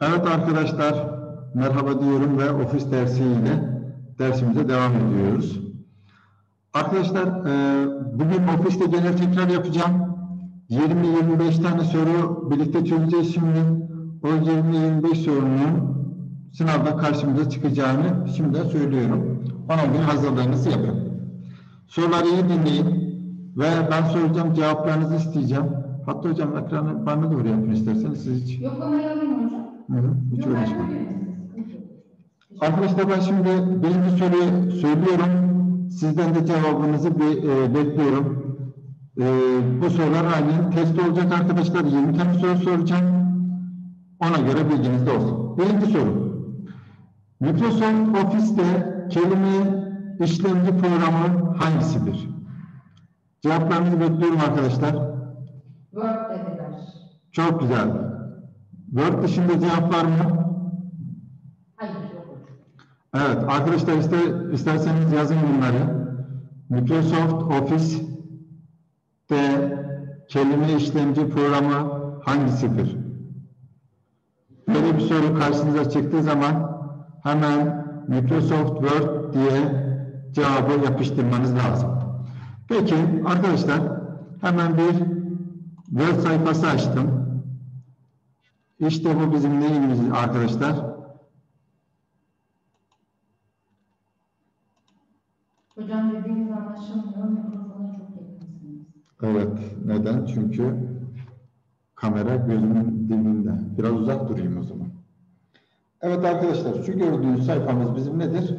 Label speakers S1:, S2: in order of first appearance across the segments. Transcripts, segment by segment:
S1: Evet arkadaşlar, merhaba diyorum ve ofis dersiyle dersimize devam ediyoruz. Arkadaşlar, e, bugün ofiste genel tekrar yapacağım. 20-25 tane soru birlikte çözeceğiz şimdi. O 20-25 sorunun sınavda karşımıza çıkacağını şimdiden söylüyorum. Ona göre hazırlığınızı yapın. Soruları iyi dinleyin ve ben soracağım cevaplarınızı isteyeceğim. Hatta hocam ekranı bana doğru yapın isterseniz siz hiç.
S2: Yok ama alayım hocam.
S1: Hı hı, hiç
S2: Yok
S1: uğraşmayın. Arkadaşlar ben şimdi birinci soruyu söylüyorum. Sizden de cevabınızı bir, e, bekliyorum. E, bu sorular aynı test olacak arkadaşlar. 20 tane soru soracağım. Ona göre bilginiz de olsun. Birinci soru. Microsoft Office'te kelime işlemci programı hangisidir? Cevaplarınızı bekliyorum arkadaşlar.
S2: Word dediler.
S1: Çok güzel. Word dışında cevap var mı?
S2: Hayır yok.
S1: Evet arkadaşlar ister, isterseniz yazın bunları. Microsoft Office'te kelime işlemci programı hangisidir? Böyle bir soru karşınıza çıktığı zaman hemen Microsoft Word diye cevabı yapıştırmanız lazım. Peki arkadaşlar hemen bir Word sayfası açtım. İşte bu bizim neyimiz arkadaşlar?
S2: Hocam dediğiniz anlaşılmıyor. Mikrofona çok yakınsınız.
S1: Evet. Neden? Çünkü kamera gözümün dibinde. Biraz uzak durayım o zaman. Evet arkadaşlar şu gördüğünüz sayfamız bizim nedir?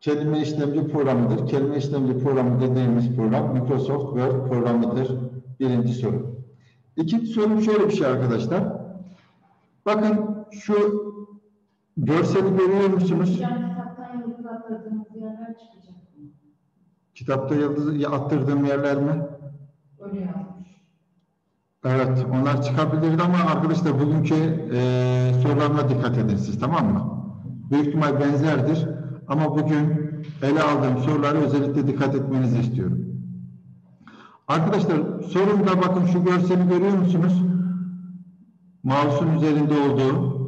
S1: Kelime işlemci programıdır. Kelime işlemci programı dediğimiz program Microsoft Word programıdır. Birinci soru. İkinci soru şöyle bir şey arkadaşlar. Bakın şu görseli görüyor musunuz?
S2: Kitaptan yıldız atladığımız yerler çıkacak mı?
S1: Kitapta yıldızı attırdığım yerler mi?
S2: Öyle yazmış.
S1: Evet, onlar çıkabilir ama arkadaşlar bugünkü e, sorularına dikkat edin siz tamam mı? Büyük ihtimal benzerdir ama bugün ele aldığım sorulara özellikle dikkat etmenizi istiyorum. Arkadaşlar sorumda bakın şu görseli görüyor musunuz? Mouse'un üzerinde olduğu.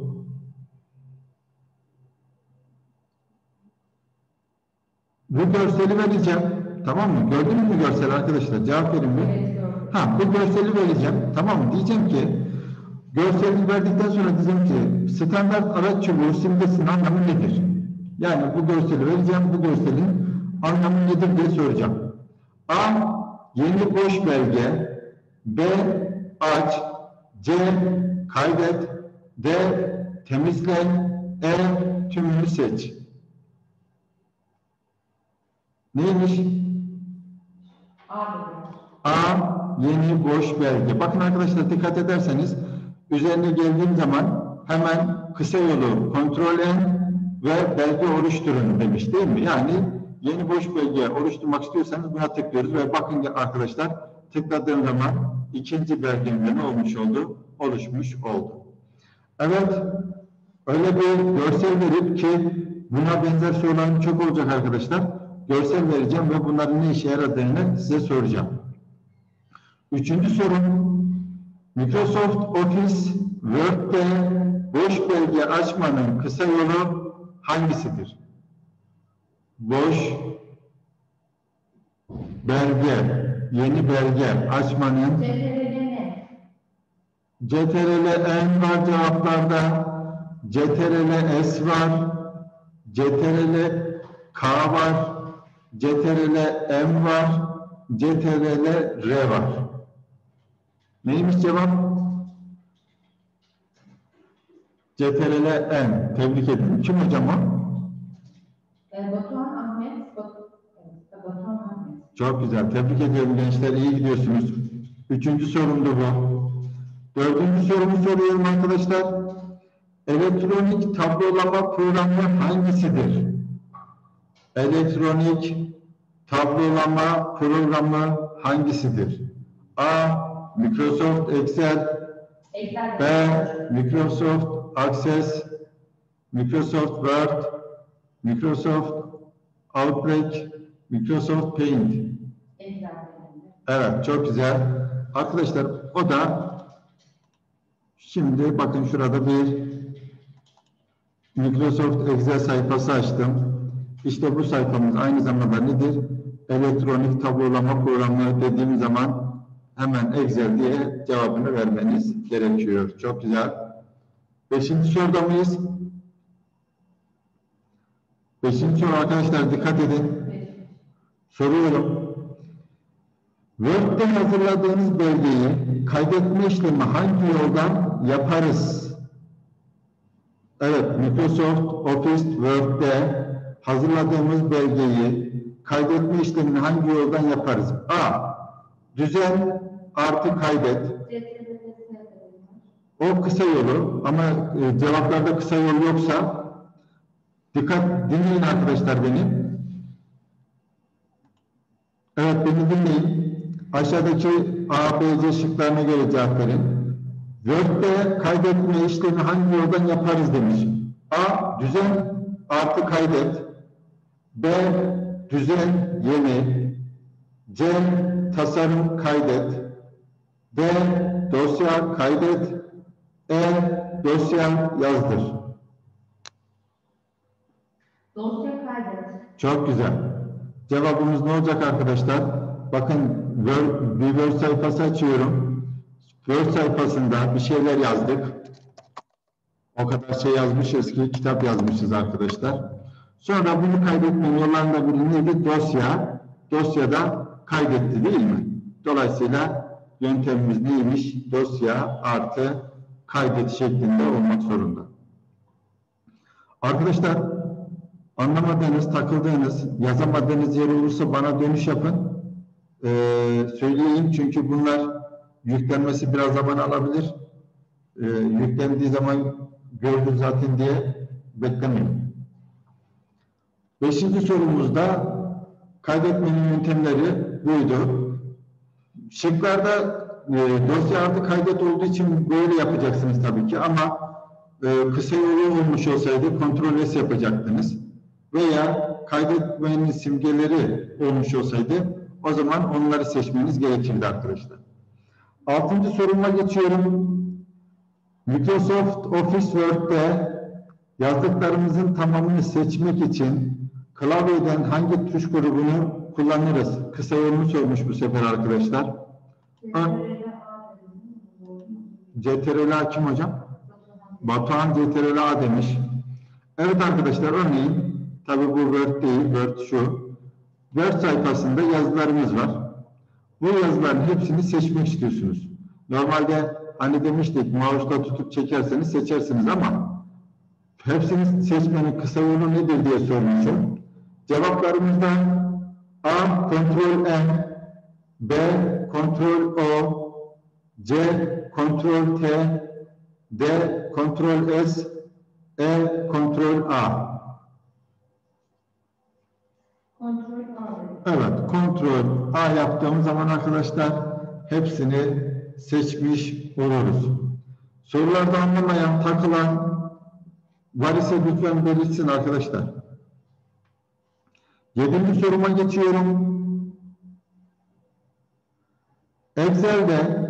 S1: Bu görseli vereceğim. Tamam mı? Gördünüz mü görsel arkadaşlar? Cevap verin bir.
S2: Evet.
S1: Ha bu görseli vereceğim. Tamam mı? Diyeceğim ki görseli verdikten sonra diyeceğim ki standart araç çubuğu simgesinin anlamı nedir? Yani bu görseli vereceğim. Bu görselin anlamı nedir diye soracağım. A. Yeni boş belge. B. Aç. C. Kaydet. D. Temizle. E. Tümünü seç. Neymiş?
S2: A.
S1: A yeni boş belge. Bakın arkadaşlar dikkat ederseniz üzerine geldiğim zaman hemen kısa yolu kontrol N ve belge oluşturun demiş değil mi? Yani yeni boş belge oluşturmak istiyorsanız buna tıklıyoruz ve bakın arkadaşlar tıkladığım zaman ikinci belgemde ne olmuş oldu? Oluşmuş oldu. Evet öyle bir görsel verip ki buna benzer sorularım çok olacak arkadaşlar. Görsel vereceğim ve bunların ne işe yaradığını size soracağım. Üçüncü sorum. Microsoft Office Word'de boş belge açmanın kısa yolu hangisidir? Boş belge, yeni belge açmanın
S2: CTRL
S1: N var cevaplarda. CTRL S var. CTRL K var. CTRL M var. CTRL R var. Neymiş cevap? CTRL N. Tebrik ederim. Kim hocam o?
S2: E, Batuhan
S1: Çok güzel. Tebrik ediyorum gençler. İyi gidiyorsunuz. Üçüncü sorumdu bu. Dördüncü sorumu soruyorum arkadaşlar. Elektronik tablolama programı hangisidir? Elektronik tablolama programı hangisidir? A. Microsoft Excel B. Microsoft Access Microsoft Word Microsoft Outlook Microsoft Paint Evet, çok güzel. Arkadaşlar o da Şimdi bakın şurada bir Microsoft Excel sayfası açtım. İşte bu sayfamız aynı zamanda nedir? Elektronik tablolama programları dediğim zaman hemen Excel diye cevabını vermeniz gerekiyor. Çok güzel. Beşinci soruda mıyız? Beşinci soru arkadaşlar dikkat edin. Soruyorum. Word'de hazırladığınız belgeyi kaydetme işlemi hangi yoldan yaparız? Evet, Microsoft Office Word'de hazırladığımız belgeyi kaydetme işlemini hangi yoldan yaparız? A. Düzen artı kaydet. O kısa yolu ama e, cevaplarda kısa yol yoksa dikkat dinleyin arkadaşlar beni. Evet beni dinleyin. Aşağıdaki A, B, C şıklarına göre cevap verin. Word'de kaydetme işlemi hangi yoldan yaparız demiş. A. Düzen artı kaydet. B. Düzen yeni. C. Tasarım kaydet. D. Dosya kaydet. E. Dosya yazdır.
S2: Dosya kaydet.
S1: Çok güzel. Cevabımız ne olacak arkadaşlar? Bakın Word, bir Word sayfası açıyorum. Word sayfasında bir şeyler yazdık. O kadar şey yazmışız ki kitap yazmışız arkadaşlar. Sonra bunu kaydetmenin yollarında biri neydi? Dosya. Dosyada kaydetti değil mi? Dolayısıyla yöntemimiz neymiş? Dosya artı kaydet şeklinde olmak zorunda. Arkadaşlar anlamadığınız, takıldığınız, yazamadığınız yer olursa bana dönüş yapın. Ee, söyleyeyim çünkü bunlar yüklenmesi biraz zaman alabilir. Ee, yüklendiği zaman gördüm zaten diye beklemeyin. Beşinci sorumuzda kaydetmenin yöntemleri buydu. Şıklarda e, dosya artı kaydet olduğu için böyle yapacaksınız tabii ki ama e, kısa yolu olmuş olsaydı kontrol S yapacaktınız. Veya kaydetmenin simgeleri olmuş olsaydı o zaman onları seçmeniz gerekirdi arkadaşlar. Altıncı soruma geçiyorum. Microsoft Office Word'de yazdıklarımızın tamamını seçmek için klavyeden hangi tuş grubunu kullanırız? Kısa yolunu sormuş bu sefer arkadaşlar. CTRL kim hocam? Batuhan CTRL demiş. Evet arkadaşlar örneğin tabi bu Word değil, Word şu. Word sayfasında yazılarımız var. Bu yazıların hepsini seçmek istiyorsunuz. Normalde hani demiştik mouse'la tutup çekerseniz seçersiniz ama hepsini seçmenin kısa yolu nedir diye sormuşum. Cevaplarımızda A. Ctrl N B. Ctrl O C. Ctrl T D. Ctrl S E. Ctrl A
S2: Kontrol A.
S1: Evet, kontrol A yaptığımız zaman arkadaşlar hepsini seçmiş oluruz. Sorularda anlamayan, takılan var ise lütfen belirtsin arkadaşlar. Yedinci soruma geçiyorum. Excel'de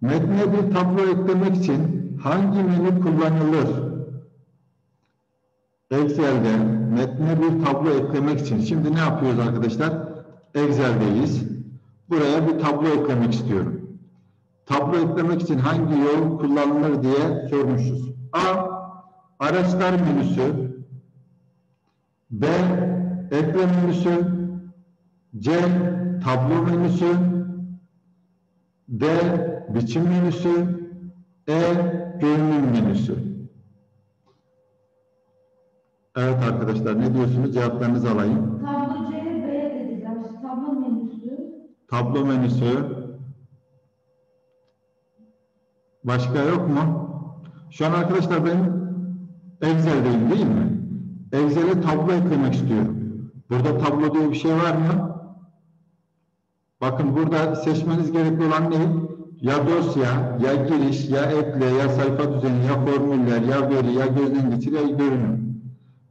S1: metne bir tablo eklemek için hangi menü kullanılır? Excel'de metne bir tablo eklemek için şimdi ne yapıyoruz arkadaşlar? Excel'deyiz. Buraya bir tablo eklemek istiyorum. Tablo eklemek için hangi yol kullanılır diye sormuşuz. A. Araçlar menüsü B. Ekle menüsü C. Tablo menüsü D. Biçim menüsü E. Görünüm menüsü Evet arkadaşlar ne diyorsunuz? Cevaplarınızı alayım.
S2: Tablo C, B dediler. Tablo menüsü.
S1: Tablo menüsü. Başka yok mu? Şu an arkadaşlar ben Excel'deyim değil mi? Excel'e tablo eklemek istiyorum. Burada tablo diye bir şey var mı? Bakın burada seçmeniz gerekli olan ne? Ya dosya, ya giriş, ya ekle, ya sayfa düzeni, ya formüller, ya veri, ya gözden geçir, ya görünüm.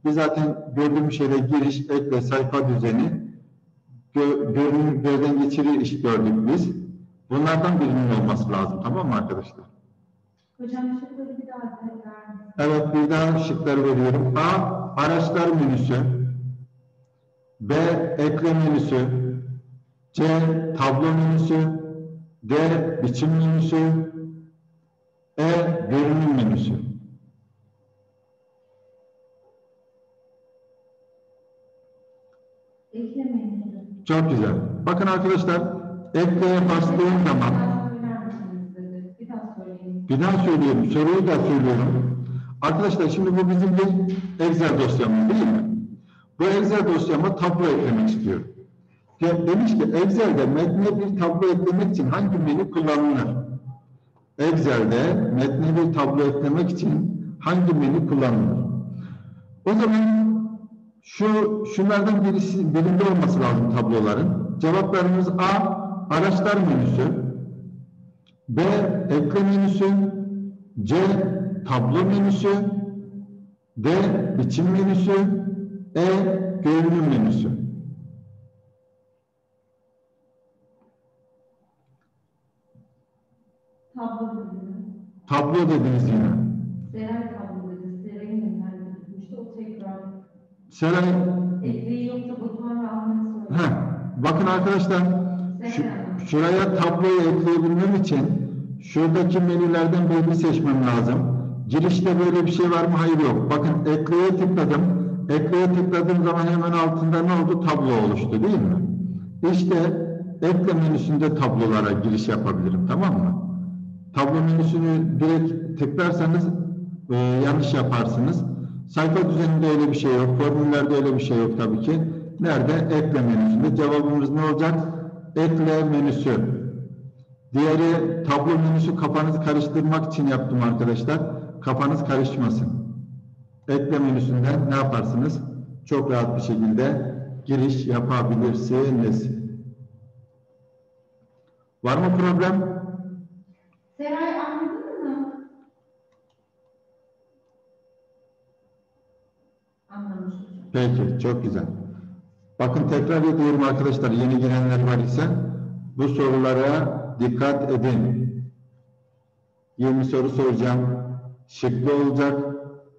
S1: Biz zaten gördüğümüz şeyde giriş, ekle, sayfa düzeni, gö görünüm, gözden geçiri iş gördük biz. Bunlardan birinin olması lazım. Tamam mı arkadaşlar?
S2: Hocam şıkları bir daha?
S1: Evet bir daha şıkları veriyorum. A. Araçlar menüsü. B. Ekle menüsü. C. Tablo menüsü. D. Biçim menüsü. E. Görünüm menüsü.
S2: Eklemeyin.
S1: Çok güzel. Bakın arkadaşlar ekleye bastığım zaman
S2: Bir daha dedi. Bir daha
S1: söylüyorum, soruyu da söylüyorum. Arkadaşlar şimdi bu bizim bir Excel dosyamız değil mi? Bu Excel dosyama tablo eklemek istiyorum. De- Demiş ki Excel'de metne bir tablo eklemek için hangi menü kullanılır? Excel'de metne bir tablo eklemek için hangi menü kullanılır? O zaman şu şunlardan birisi birinde olması lazım tabloların. Cevaplarımız A. Araçlar menüsü. B. Ekle menüsü. C. Tablo menüsü. D. Biçim menüsü. E. Görünüm menüsü.
S2: Tablo dedi.
S1: Tablo dediniz yine.
S2: Seray tablo dedi. Seray'ın nerede gitmişti? O tekrar.
S1: Seray,
S2: Ekleyi yoksa ve Ahmet söyledi.
S1: heh, bakın arkadaşlar şu, şuraya tabloyu ekleyebilmem için şuradaki menülerden birini seçmem lazım. Girişte böyle bir şey var mı? Hayır yok. Bakın ekleye tıkladım. Ekleye tıkladığım zaman hemen altında ne oldu? Tablo oluştu değil mi? İşte ekle menüsünde tablolara giriş yapabilirim. Tamam mı? Tablo menüsünü direkt tıklarsanız e, yanlış yaparsınız. Sayfa düzeninde öyle bir şey yok. Formüllerde öyle bir şey yok tabii ki. Nerede? Ekle menüsünde. Cevabımız ne olacak? Ekle menüsü. Diğeri tablo menüsü kafanızı karıştırmak için yaptım arkadaşlar. Kafanız karışmasın. Ekle menüsünden ne yaparsınız? Çok rahat bir şekilde giriş yapabilirsiniz. Var mı problem?
S2: Seray anladın mı?
S1: Peki, çok güzel. Bakın tekrar ediyorum arkadaşlar, yeni girenler var ise bu sorulara dikkat edin. 20 soru soracağım. Şıklı olacak.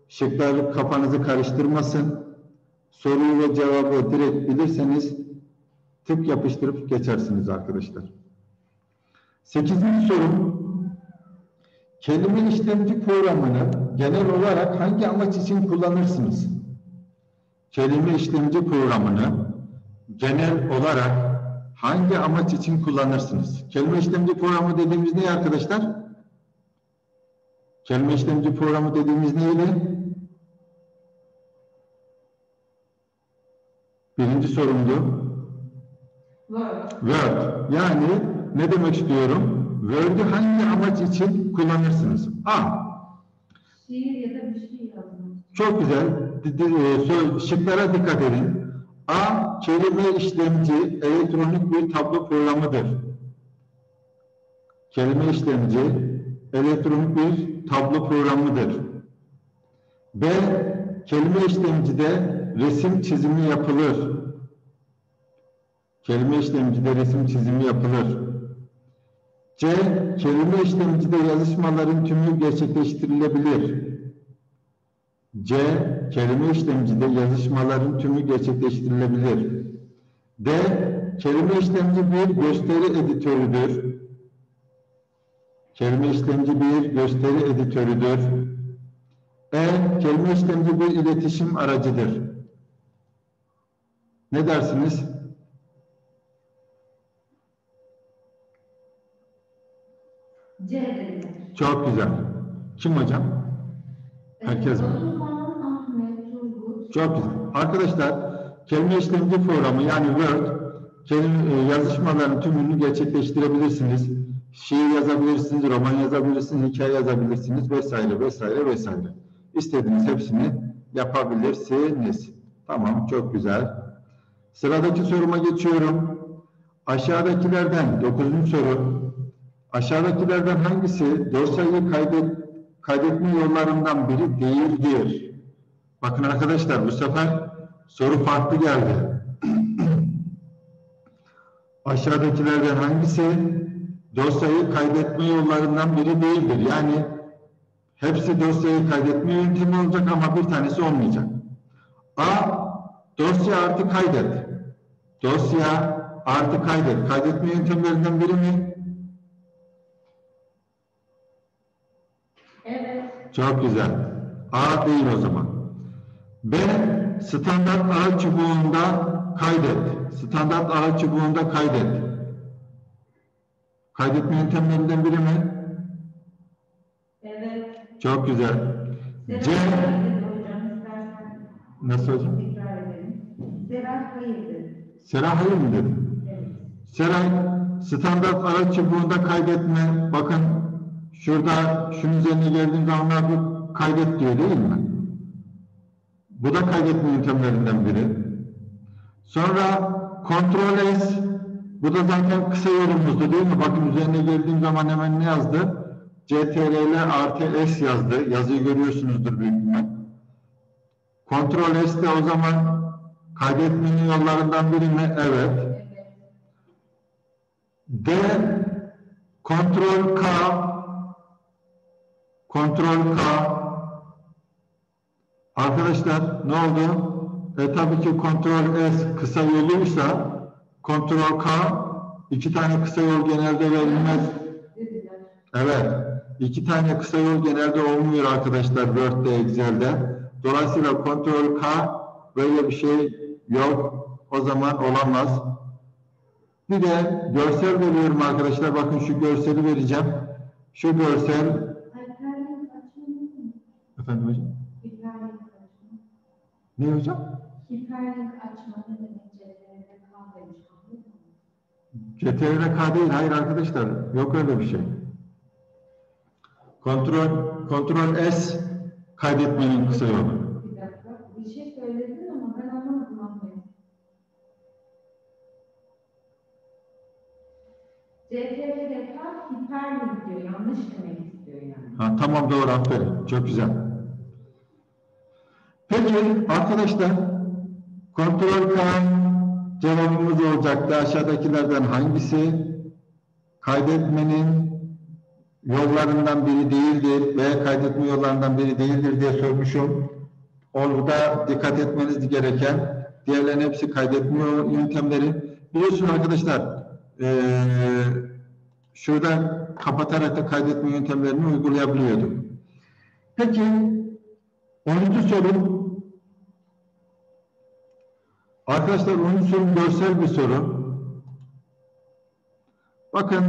S1: Şıklar kafanızı karıştırmasın. Soruyu ve cevabı direkt bilirseniz tık yapıştırıp geçersiniz arkadaşlar. Sekizinci sorum. Kelime işlemci programını genel olarak hangi amaç için kullanırsınız? Kelime işlemci programını genel olarak hangi amaç için kullanırsınız? Kelime işlemci programı dediğimiz ne arkadaşlar? Kelime işlemci programı dediğimiz neydi? Birinci sorumdu.
S2: Word.
S1: Word. Yani ne demek istiyorum? Word'ü hangi amaç için kullanırsınız? A.
S2: Şiir ya da bir şey yazmak.
S1: Çok güzel. E, sö- Şıklara dikkat edin. A. Kelime işlemci elektronik bir tablo programıdır. Kelime işlemci elektronik bir tablo programıdır. B. Kelime işlemcide resim çizimi yapılır. Kelime işlemcide resim çizimi yapılır. C. Kelime işlemcide yazışmaların tümü gerçekleştirilebilir. C. Kelime işlemcide yazışmaların tümü gerçekleştirilebilir. D. Kelime işlemci bir gösteri editörüdür. Kelime işlemci bir gösteri editörüdür. E. Kelime işlemci bir iletişim aracıdır. Ne dersiniz?
S2: C.
S1: Çok güzel. Kim hocam? Herkes mi? Çok güzel. Arkadaşlar kelime işlemci programı yani Word kelime, e, yazışmaların tümünü gerçekleştirebilirsiniz. Şiir yazabilirsiniz, roman yazabilirsiniz, hikaye yazabilirsiniz vesaire vesaire vesaire. İstediğiniz hepsini yapabilirsiniz. Tamam çok güzel. Sıradaki soruma geçiyorum. Aşağıdakilerden dokuzuncu soru. Aşağıdakilerden hangisi dosyayı kaydet, kaydetme yollarından biri değildir? Bakın arkadaşlar bu sefer soru farklı geldi. Aşağıdakilerden hangisi dosyayı kaydetme yollarından biri değildir? Yani Hepsi dosyayı kaydetme yöntemi olacak ama bir tanesi olmayacak. A. Dosya artı kaydet. Dosya artı kaydet. Kaydetme yöntemlerinden biri mi?
S2: Evet.
S1: Çok güzel. A değil o zaman. B. Standart araç çubuğunda kaydet. Standart araç çubuğunda kaydet. Kaydetme yöntemlerinden biri mi?
S2: Evet.
S1: Çok güzel. C. Nasıl hocam?
S2: Serap hayır.
S1: Seray hayır mı dedi?
S2: Evet.
S1: Seray standart araç çubuğunda kaydetme. Bakın şurada şunun üzerine geldiğim zamanlar bu kaydet diyor değil mi? Bu da kaydetme yöntemlerinden biri. Sonra kontrol S. Bu da zaten kısa yolumuzdu değil mi? Bakın üzerine geldiğim zaman hemen ne yazdı? CTRL artı S yazdı. Yazıyı görüyorsunuzdur büyük ihtimal. Kontrol S de o zaman kaydetmenin yollarından biri mi? Evet. D kontrol K kontrol K Arkadaşlar ne oldu? E tabii ki kontrol S kısa yoluysa kontrol K iki tane kısa yol genelde verilmez. Evet. iki tane kısa yol genelde olmuyor arkadaşlar Word'de, Excel'de. Dolayısıyla kontrol K böyle bir şey yok. O zaman olamaz. Bir de görsel veriyorum arkadaşlar. Bakın şu görseli vereceğim. Şu görsel? Efendim hocam.
S2: Açma.
S1: Ne hocam?
S2: Hiperlink açma ne demek? CTRL kahvemiş.
S1: CTRL K değil. Hayır arkadaşlar. Yok öyle bir şey. Kontrol kontrol S kaydetmenin kısa yolu.
S2: Bir dakika. Bir şey söyledin ama ben anlamadım Ahmet. CTRL hiperlink diyor. Yanlış demek istiyor yani.
S1: Ha, tamam doğru aferin. Çok güzel. Peki arkadaşlar kontrol K cevabımız olacaktı. Aşağıdakilerden hangisi kaydetmenin yollarından biri değildir veya kaydetme yollarından biri değildir diye sormuşum. Orada dikkat etmeniz gereken diğerlerin hepsi kaydetme yöntemleri. Biliyorsunuz arkadaşlar eee şurada kapatarak da kaydetme yöntemlerini uygulayabiliyorduk. Peki 10. soru Arkadaşlar 10. soru görsel bir soru. Bakın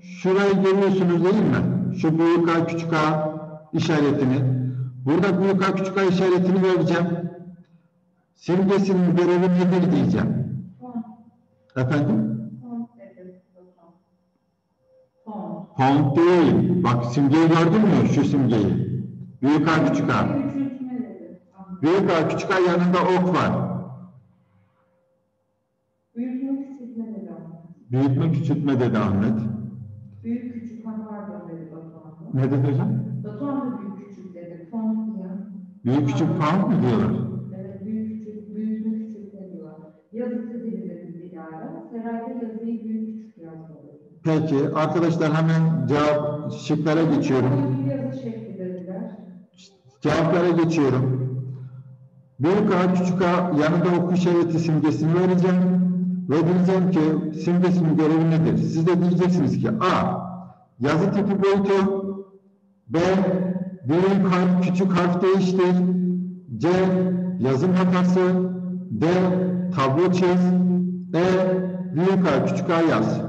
S1: şurayı görüyorsunuz değil mi? Şu büyük A küçük A işaretini. Burada büyük A küçük A işaretini vereceğim. Simgesinin görevi nedir diyeceğim.
S2: Font.
S1: Efendim?
S2: Font
S1: değil. Bak simgeyi gördün mü? Şu simgeyi. Büyük A küçük A. Büyük A küçük A yanında ok var.
S2: Büyütme küçültme dedi Ahmet.
S1: Büyütme küçültme dedi Ahmet.
S2: Büyük küçük pardon dedi Batuhan.
S1: Ne dedi hocam?
S2: Batuhan da büyük küçük dedi. Font ya.
S1: Büyük küçük font mu diyorlar?
S2: Evet, büyük küçük, büyütme küçültme diyorlar. Yazısı dili dedi Dilara. Serayda yazıyı büyük küçük yazmalı.
S1: Peki arkadaşlar hemen cevap şıklara geçiyorum.
S2: Yazı şekli dediler.
S1: Cevaplara geçiyorum. Büyük A küçük A yanında ok işareti simgesini vereceğim. Ve diyeceğim ki simgesinin görevi nedir? Siz de diyeceksiniz ki A. Yazı tipi boyutu B. Büyük harf küçük harf değiştir C. Yazım hatası D. Tablo çiz E. Büyük A küçük A yaz.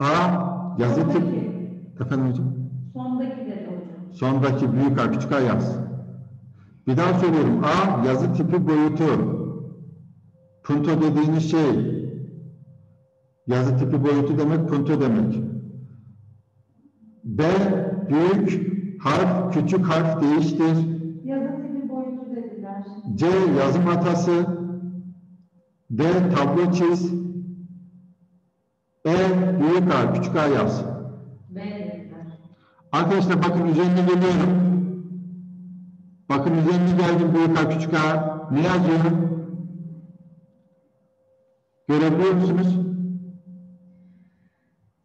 S1: A. Yazı tip
S2: Sondaki,
S1: Efendim hocam?
S2: sondaki dedi hocam.
S1: Sondaki büyük A küçük A yaz. Bir daha söylüyorum. A yazı tipi boyutu. Punto dediğiniz şey yazı tipi boyutu demek punto demek. B büyük harf küçük harf değiştir.
S2: Yazı tipi boyutu dediler.
S1: C yazım hatası. D tablo çiz. E büyük A küçük A yaz.
S2: B dediler.
S1: Arkadaşlar bakın üzerine geliyorum. Bakın üzerine geldim büyük A küçük A. Ne yazıyorum? Görebiliyor musunuz?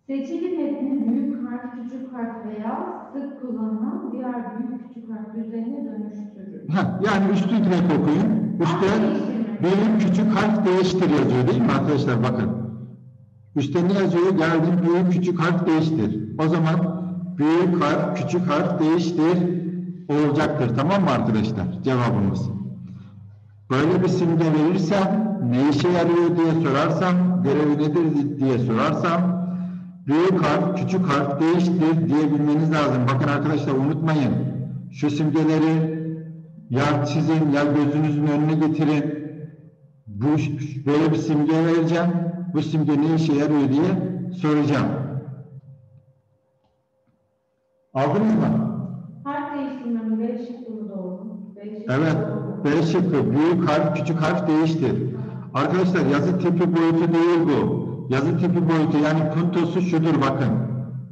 S2: Seçili metni büyük harf, küçük harf veya sık kullanılan diğer büyük küçük harf üzerine dönüştürür.
S1: Ha, yani üstü direkt okuyun. Üstte büyük küçük harf değiştir yazıyor değil mi arkadaşlar? Bakın. Üstte ne yazıyor? Geldim büyük küçük harf değiştir. O zaman büyük harf küçük harf değiştir olacaktır. Tamam mı arkadaşlar? Cevabımız. Böyle bir simge verirsem ne işe yarıyor diye sorarsam görevi nedir diye sorarsam büyük harf küçük harf değiştir diyebilmeniz lazım. Bakın arkadaşlar unutmayın. Şu simgeleri ya çizin ya gözünüzün önüne getirin. Bu böyle bir simge vereceğim. Bu simge ne işe yarıyor diye soracağım. Aldınız mı?
S2: Doğru.
S1: Evet. B şıkkı büyük harf küçük harf değiştir. Arkadaşlar yazı tipi boyutu değil bu. Yazı tipi boyutu yani puntosu şudur bakın.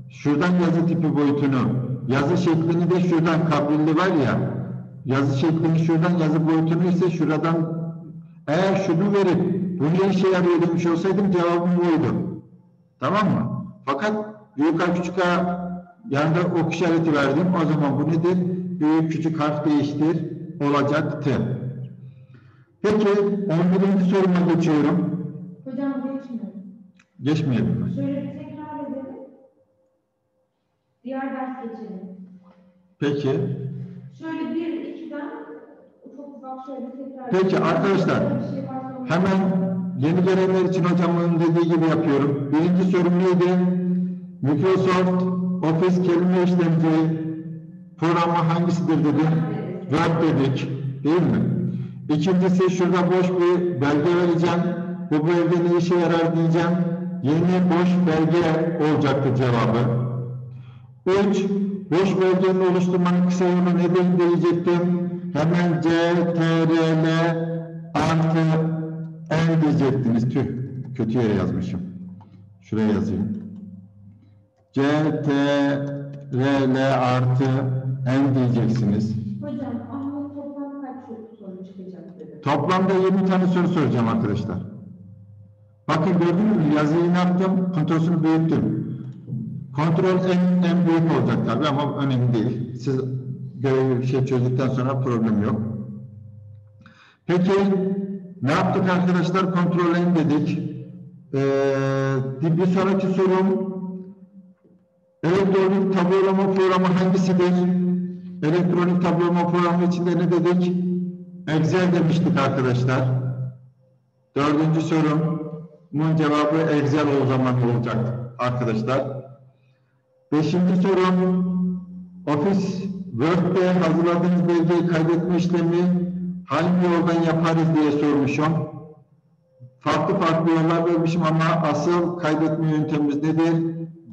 S1: Şuradan yazı tipi boyutunu, yazı şeklini de şuradan kabrilli var ya. Yazı şeklini şuradan yazı boyutunu ise şuradan eğer şunu verip bu ne işe yarıyor demiş olsaydım cevabım buydu. Tamam mı? Fakat büyük harf küçük harf yanında ok işareti verdim. O zaman bu nedir? Büyük küçük harf değiştir olacaktı. Peki 11. soruma geçiyorum.
S2: Hocam geçmiyorum.
S1: Geçmeyelim mi?
S2: Şöyle bir tekrar edelim. Diğer ders geçelim.
S1: Peki.
S2: Şöyle bir, ikiden ufak ufak şöyle tekrar
S1: Peki
S2: edelim.
S1: arkadaşlar,
S2: şey
S1: Hemen yeni gelenler için hocamın dediği gibi yapıyorum. Birinci sorum neydi? Microsoft Office kelime işlemci programı hangisidir dedim. Word dedik. Değil mi? İkincisi şurada boş bir belge vereceğim. Bu belge ne işe yarar diyeceğim. Yeni boş belge olacaktı cevabı. Üç, boş belgenin oluşturmanın kısa yolu nedir diyecektim. Hemen CTRL artı N diyecektiniz. Tüh, kötü yere yazmışım. Şuraya yazayım. CTRL artı N diyeceksiniz.
S2: Hocam Ahmet toplam kaç soru çıkacak dedi.
S1: Toplamda 20 tane soru soracağım arkadaşlar. Bakın gördünüz mü? Yazıyı ne yaptım? Kontrolünü büyüttüm. Kontrol en, en büyük olacak tabii ama önemli değil. Siz görevi bir şey çözdükten sonra problem yok. Peki ne yaptık arkadaşlar? Kontrol en dedik. Ee, bir sonraki sorum elektronik tablolama programı hangisidir? Elektronik tablolama programı içinde ne dedik? Excel demiştik arkadaşlar. Dördüncü sorumun cevabı Excel o zaman olacak arkadaşlar. Beşinci sorum Office Word'de hazırladığınız belgeyi kaydetme işlemi hangi yoldan yaparız diye sormuşum. Farklı farklı yollar vermişim ama asıl kaydetme yöntemimiz nedir?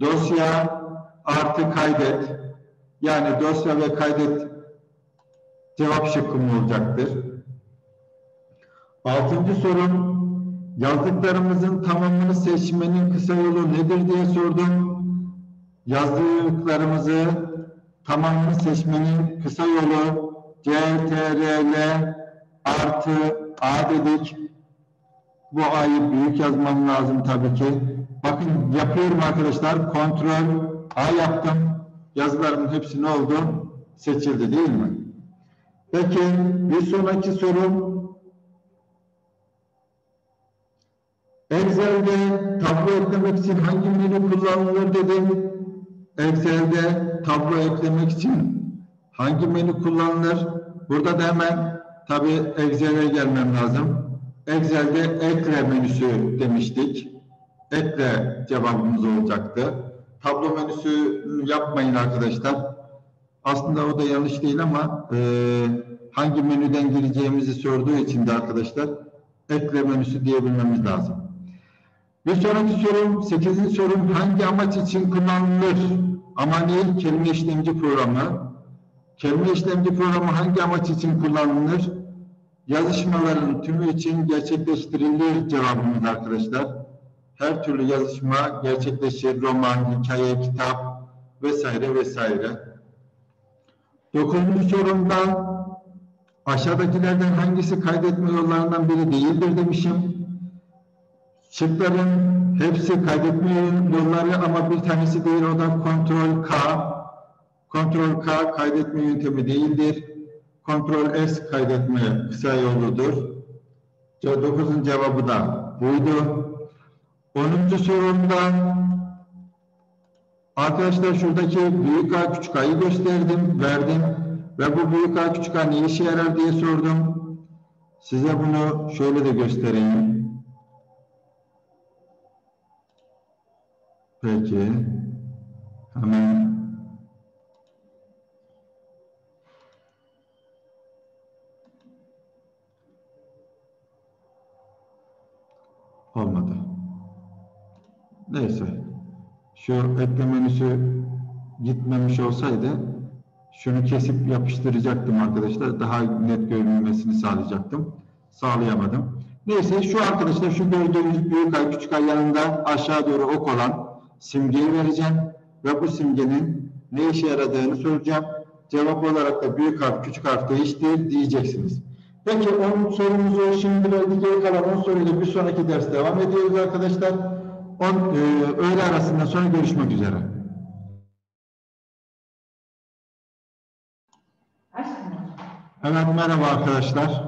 S1: Dosya artı kaydet. Yani dosya ve kaydet cevap şıkkım olacaktır. Altıncı sorum yazdıklarımızın tamamını seçmenin kısa yolu nedir diye sordum. Yazdıklarımızı tamamını seçmenin kısa yolu CTRL artı A dedik. Bu A'yı büyük yazmam lazım tabii ki. Bakın yapıyorum arkadaşlar. Kontrol A yaptım. Yazılarımın hepsi ne oldu? Seçildi değil mi? Peki bir sonraki sorum Excel'de tablo eklemek için hangi menü kullanılır dedim. Excel'de tablo eklemek için hangi menü kullanılır? Burada da hemen tabi Excel'e gelmem lazım. Excel'de ekle menüsü demiştik. Ekle cevabımız olacaktı. Tablo menüsü yapmayın arkadaşlar. Aslında o da yanlış değil ama e, hangi menüden gireceğimizi sorduğu için de arkadaşlar ekle menüsü diyebilmemiz lazım. Bir sonraki sorum, sekizinci sorum hangi amaç için kullanılır? Ama ne? Kelime işlemci programı. Kelime işlemci programı hangi amaç için kullanılır? Yazışmaların tümü için gerçekleştirilir cevabımız arkadaşlar. Her türlü yazışma gerçekleşir. Roman, hikaye, kitap vesaire vesaire. Dokuzuncu sorumda aşağıdakilerden hangisi kaydetme yollarından biri değildir demişim. Şıkların Hepsi kaydetme yolları ama bir tanesi değil o da kontrol K. Kontrol K kaydetme yöntemi değildir. Kontrol S kaydetme kısa yoludur. Dokuzun cevabı da buydu. Onuncu sorumda arkadaşlar şuradaki büyük A küçük A'yı gösterdim, verdim ve bu büyük A küçük A ne işe yarar diye sordum. Size bunu şöyle de göstereyim. Peki. Hemen olmadı. Neyse. Şu ekle menüsü gitmemiş olsaydı şunu kesip yapıştıracaktım arkadaşlar. Daha net görünmesini sağlayacaktım. Sağlayamadım. Neyse şu arkadaşlar şu gördüğünüz büyük ay küçük ay yanında aşağı doğru ok olan simgeyi vereceğim ve bu simgenin ne işe yaradığını soracağım. Cevap olarak da büyük harf küçük harf değiştir diyeceksiniz. Peki 10 sorumuzu şimdi verdik. Geri kalan 10 soruyla bir sonraki ders devam ediyoruz arkadaşlar. 10 e, öğle arasından sonra görüşmek üzere. Evet merhaba arkadaşlar.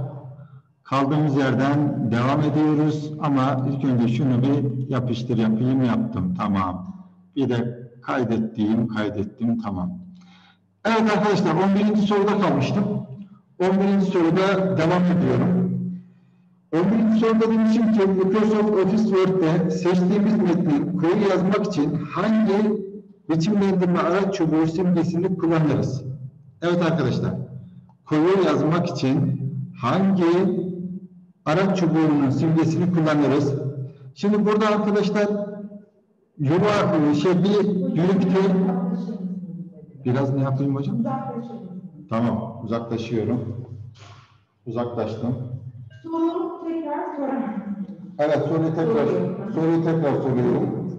S1: Kaldığımız yerden devam ediyoruz ama ilk önce şunu bir yapıştır yapayım yaptım tamam. Bir de kaydettiğim kaydettim tamam. Evet arkadaşlar 11. soruda kalmıştım. 11. soruda devam ediyorum. 11. soruda demişim ki Microsoft Office Word'de seçtiğimiz metni koyu yazmak için hangi biçimlendirme araç çubuğu simgesini kullanırız? Evet arkadaşlar koyu yazmak için hangi araç çubuğunun simgesini kullanırız? Şimdi burada arkadaşlar yuva şey bir yürüktü. Biraz ne yapayım hocam? Tamam uzaklaşıyorum. Uzaklaştım.
S2: Soru tekrar sorar.
S1: Evet soruyu tekrar soruyu tekrar soruyorum.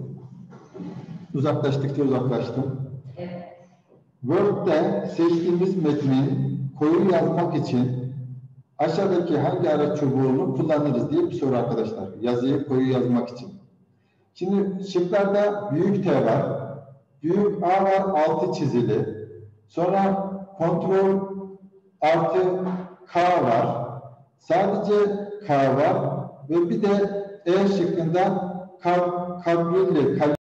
S1: Uzaklaştıkça uzaklaştım.
S2: Evet.
S1: Word'de seçtiğimiz metni koyu yazmak için aşağıdaki hangi araç çubuğunu kullanırız diye bir soru arkadaşlar. Yazıyı koyu yazmak için. Şimdi şıklarda büyük T var. Büyük A var altı çizili. Sonra kontrol artı K var. Sadece K var. Ve bir de E şıkkında kab, kabrili,